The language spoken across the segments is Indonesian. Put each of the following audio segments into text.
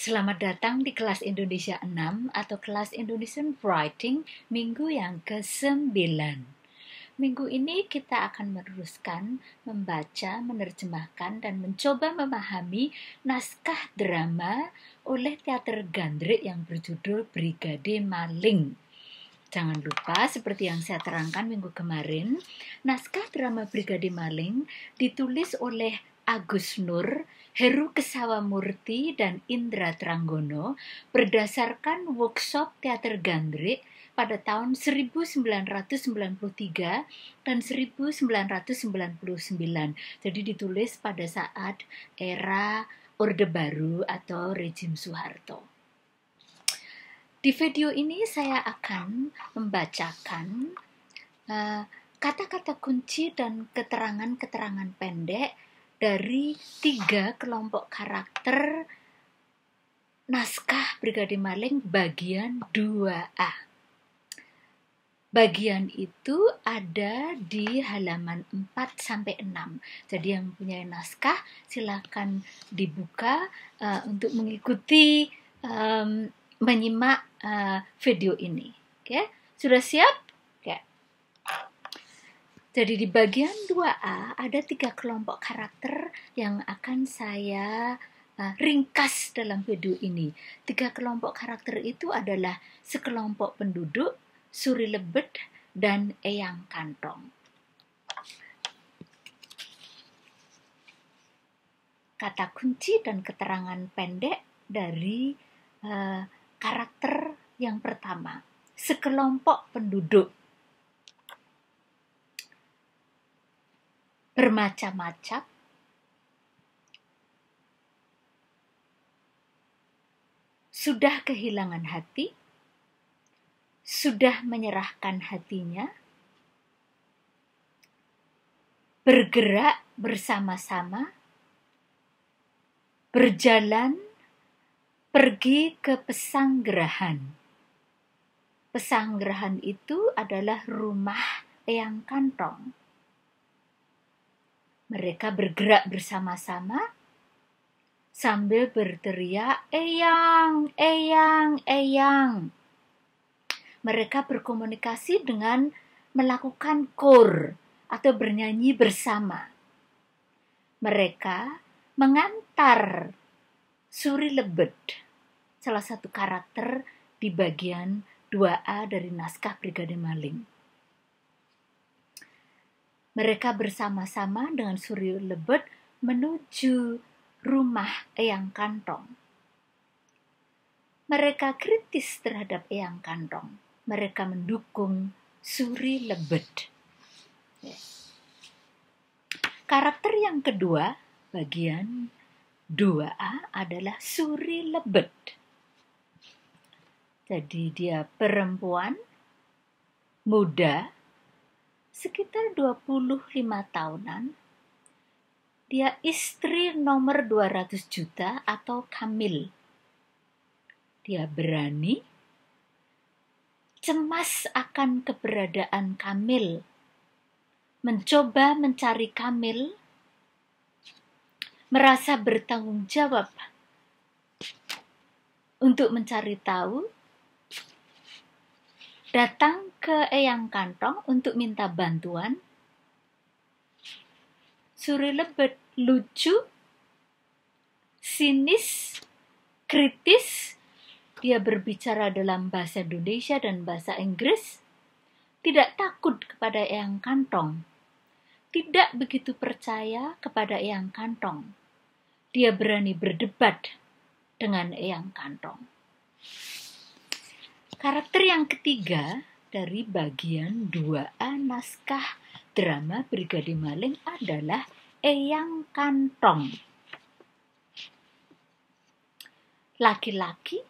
Selamat datang di kelas Indonesia 6 atau kelas Indonesian Writing minggu yang ke-9. Minggu ini kita akan meneruskan membaca, menerjemahkan, dan mencoba memahami naskah drama oleh teater Gandrik yang berjudul Brigade Maling. Jangan lupa, seperti yang saya terangkan minggu kemarin, naskah drama Brigade Maling ditulis oleh Agus Nur, Heru Kesawamurti, dan Indra Tranggono berdasarkan workshop teater Gandrik pada tahun 1993 dan 1999. Jadi ditulis pada saat era Orde Baru atau rejim Soeharto. Di video ini saya akan membacakan kata-kata uh, kunci dan keterangan-keterangan pendek dari tiga kelompok karakter naskah Brigade Maling bagian 2A. Bagian itu ada di halaman 4 sampai 6. Jadi yang punya naskah silakan dibuka uh, untuk mengikuti um, menyimak uh, video ini. Oke, okay? sudah siap? Jadi di bagian 2A ada tiga kelompok karakter yang akan saya uh, ringkas dalam video ini. Tiga kelompok karakter itu adalah sekelompok penduduk, suri lebet, dan eyang kantong. Kata kunci dan keterangan pendek dari uh, karakter yang pertama, sekelompok penduduk bermacam-macam sudah kehilangan hati, sudah menyerahkan hatinya, bergerak bersama-sama, berjalan pergi ke pesanggerahan. Pesanggerahan itu adalah rumah yang kantong. Mereka bergerak bersama-sama sambil berteriak, "Eyang, eyang, eyang." Mereka berkomunikasi dengan melakukan kor atau bernyanyi bersama. Mereka mengantar Suri Lebet, salah satu karakter di bagian 2A dari naskah Brigade Maling. Mereka bersama-sama dengan Suryo Lebet menuju rumah Eyang Kantong. Mereka kritis terhadap Eyang Kantong. Mereka mendukung Suri Lebet. Karakter yang kedua, bagian 2A adalah Suri Lebet. Jadi dia perempuan muda sekitar 25 tahunan. Dia istri nomor 200 juta atau Kamil. Dia berani, cemas akan keberadaan Kamil, mencoba mencari Kamil, merasa bertanggung jawab untuk mencari tahu datang ke Eyang Kantong untuk minta bantuan. Suri lebet lucu, sinis, kritis, dia berbicara dalam bahasa Indonesia dan bahasa Inggris, tidak takut kepada Eyang Kantong, tidak begitu percaya kepada Eyang Kantong. Dia berani berdebat dengan Eyang Kantong. Karakter yang ketiga dari bagian 2A naskah drama Brigade Maling adalah Eyang Kantong. Laki-laki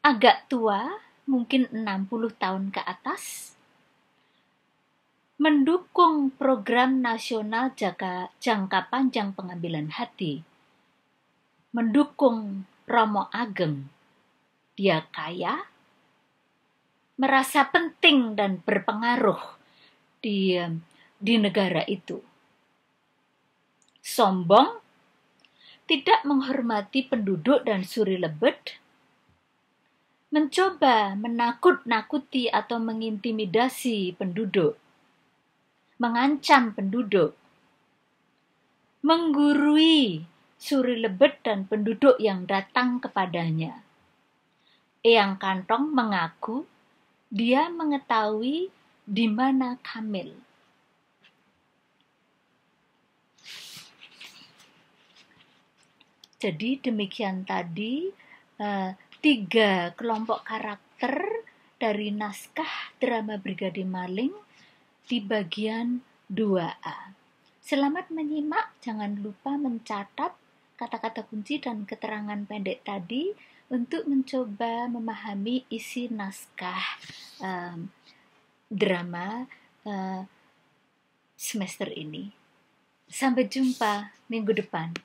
agak tua, mungkin 60 tahun ke atas, mendukung program nasional jangka, jangka panjang pengambilan hati, mendukung Romo Ageng dia kaya, merasa penting dan berpengaruh di di negara itu. Sombong, tidak menghormati penduduk dan suri lebet, mencoba menakut-nakuti atau mengintimidasi penduduk, mengancam penduduk, menggurui suri lebet dan penduduk yang datang kepadanya. Eyang Kantong mengaku dia mengetahui di mana Kamil. Jadi demikian tadi uh, tiga kelompok karakter dari naskah drama Brigade Maling di bagian 2A. Selamat menyimak, jangan lupa mencatat kata-kata kunci dan keterangan pendek tadi untuk mencoba memahami isi naskah um, drama uh, semester ini. Sampai jumpa minggu depan.